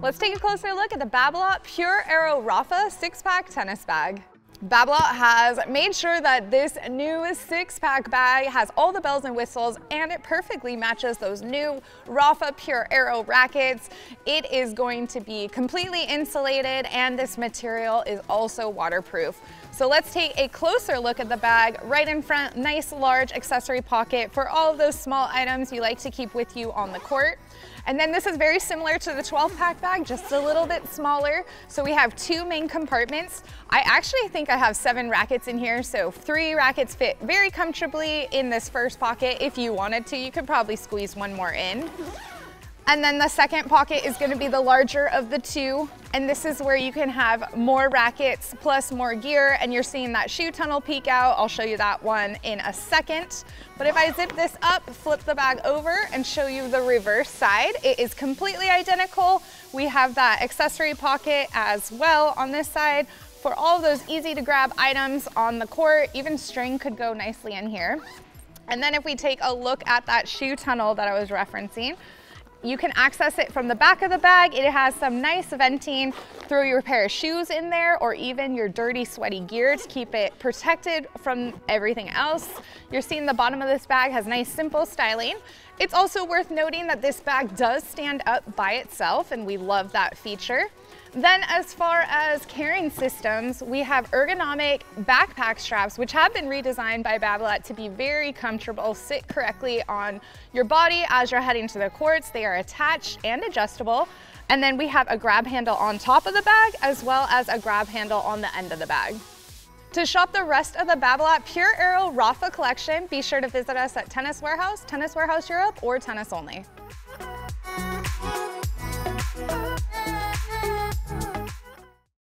Let's take a closer look at the Babolat Pure Aero Rafa six-pack tennis bag. Babolat has made sure that this new six-pack bag has all the bells and whistles and it perfectly matches those new Rafa Pure Aero rackets. It is going to be completely insulated and this material is also waterproof. So let's take a closer look at the bag. Right in front, nice large accessory pocket for all of those small items you like to keep with you on the court. And then this is very similar to the 12 pack bag, just a little bit smaller. So we have two main compartments. I actually think I have seven rackets in here. So three rackets fit very comfortably in this first pocket. If you wanted to, you could probably squeeze one more in. And then the second pocket is gonna be the larger of the two. And this is where you can have more rackets plus more gear and you're seeing that shoe tunnel peek out. I'll show you that one in a second. But if I zip this up, flip the bag over and show you the reverse side, it is completely identical. We have that accessory pocket as well on this side for all of those easy to grab items on the court. Even string could go nicely in here. And then if we take a look at that shoe tunnel that I was referencing, you can access it from the back of the bag. It has some nice venting. Throw your pair of shoes in there or even your dirty, sweaty gear to keep it protected from everything else. You're seeing the bottom of this bag has nice, simple styling. It's also worth noting that this bag does stand up by itself and we love that feature. Then as far as carrying systems, we have ergonomic backpack straps, which have been redesigned by Babolat to be very comfortable, sit correctly on your body as you're heading to the courts. They are attached and adjustable. And then we have a grab handle on top of the bag, as well as a grab handle on the end of the bag. To shop the rest of the Babolat Pure Aero Rafa collection, be sure to visit us at Tennis Warehouse, Tennis Warehouse Europe, or Tennis Only.